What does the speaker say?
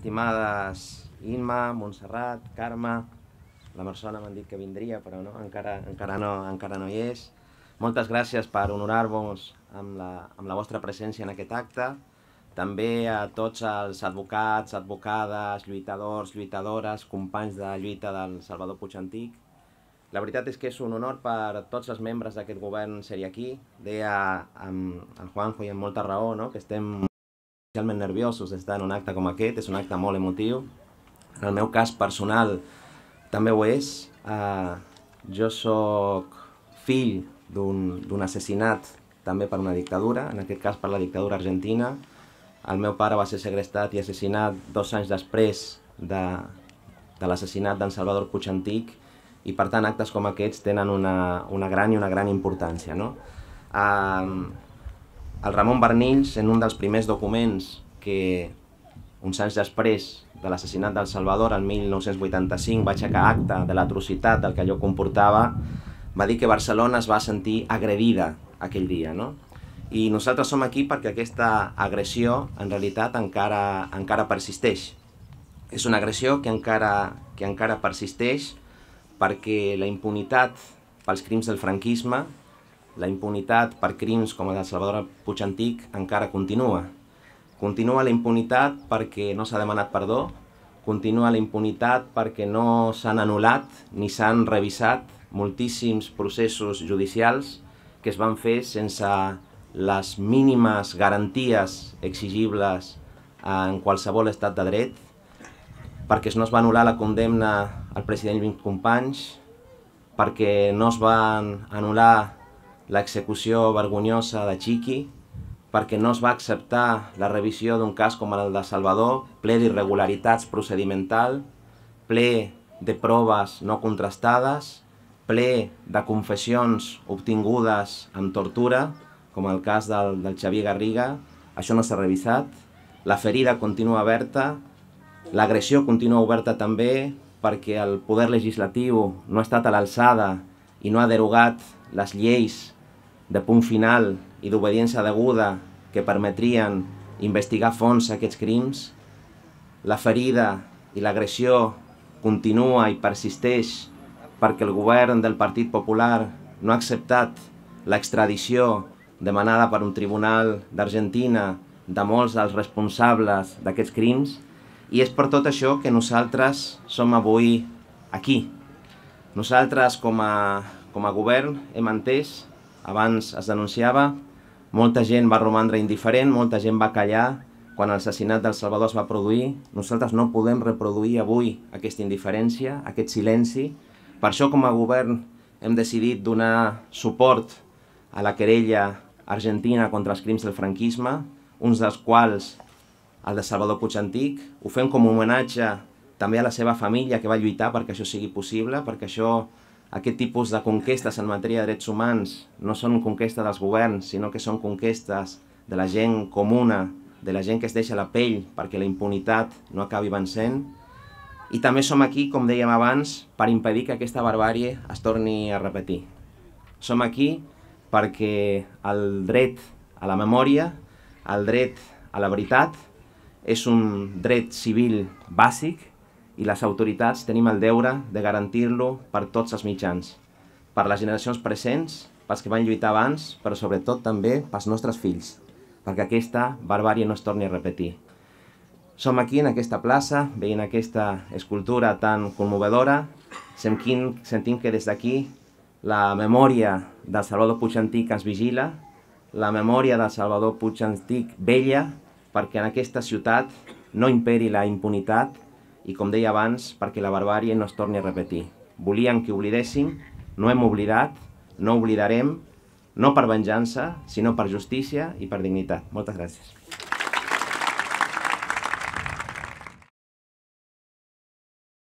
estimades Imma, Montserrat, Carme, la Mersona m'han dit que vindria, però no, encara, encara, no, encara no hi és. Moltes gràcies per honorar-vos amb, la, amb la vostra presència en aquest acte. També a tots els advocats, advocades, lluitadors, lluitadores, companys de lluita del Salvador Puig Antic. La veritat és que és un honor per tots els membres d'aquest govern ser aquí. Deia amb el Juanjo i amb molta raó no? que estem especialment nerviosos d'estar en un acte com aquest, és un acte molt emotiu. En el meu cas personal també ho és. Uh, jo sóc fill d'un assassinat també per una dictadura, en aquest cas per la dictadura argentina. El meu pare va ser segrestat i assassinat dos anys després de, de l'assassinat d'en Salvador Puig Antic i per tant actes com aquests tenen una, una gran i una gran importància. No? Uh, el Ramon Bernils, en un dels primers documents que uns anys després de l'assassinat del Salvador, el 1985, va aixecar acte de l'atrocitat del que allò comportava, va dir que Barcelona es va sentir agredida aquell dia. No? I nosaltres som aquí perquè aquesta agressió en realitat encara, encara persisteix. És una agressió que encara, que encara persisteix perquè la impunitat pels crims del franquisme, la impunitat per crims com el de Salvador Puig Antic encara continua. Continua la impunitat perquè no s'ha demanat perdó, continua la impunitat perquè no s'han anul·lat ni s'han revisat moltíssims processos judicials que es van fer sense les mínimes garanties exigibles en qualsevol estat de dret, perquè no es va anul·lar la condemna al president Lluís Companys, perquè no es van anul·lar l'execució vergonyosa de Chiqui, perquè no es va acceptar la revisió d'un cas com el de Salvador, ple d'irregularitats procedimental, ple de proves no contrastades, ple de confessions obtingudes amb tortura, com el cas del, del Xavier Garriga, això no s'ha revisat, la ferida continua oberta, L'agressió continua oberta també perquè el poder legislatiu no ha estat a l'alçada i no ha derogat les lleis de punt final i d'obediència deguda que permetrien investigar fons aquests crims. La ferida i l'agressió continua i persisteix perquè el govern del Partit Popular no ha acceptat l'extradició demanada per un tribunal d'Argentina de molts dels responsables d'aquests crims i és per tot això que nosaltres som avui aquí. Nosaltres, com a, com a govern, hem entès, abans es denunciava, molta gent va romandre indiferent, molta gent va callar quan l'assassinat del Salvador es va produir. Nosaltres no podem reproduir avui aquesta indiferència, aquest silenci. Per això, com a govern, hem decidit donar suport a la querella argentina contra els crims del franquisme, uns dels quals el de Salvador Puig Antic. Ho fem com un homenatge també a la seva família que va lluitar perquè això sigui possible, perquè això, aquest tipus de conquestes en matèria de drets humans no són conquesta dels governs, sinó que són conquestes de la gent comuna, de la gent que es deixa la pell perquè la impunitat no acabi vencent. I també som aquí, com dèiem abans, per impedir que aquesta barbàrie es torni a repetir. Som aquí perquè el dret a la memòria, el dret a la veritat, és un dret civil bàsic i les autoritats tenim el deure de garantir-lo per tots els mitjans, per les generacions presents, pels que van lluitar abans, però sobretot també pels nostres fills, perquè aquesta barbàrie no es torni a repetir. Som aquí, en aquesta plaça, veient aquesta escultura tan conmovedora, sentim, sentim que des d'aquí la memòria del Salvador Puig Antic ens vigila, la memòria del Salvador Puig Antic vella perquè en aquesta ciutat no imperi la impunitat i, com deia abans, perquè la barbàrie no es torni a repetir. Volíem que oblidéssim, no hem oblidat, no oblidarem, no per venjança, sinó per justícia i per dignitat. Moltes gràcies.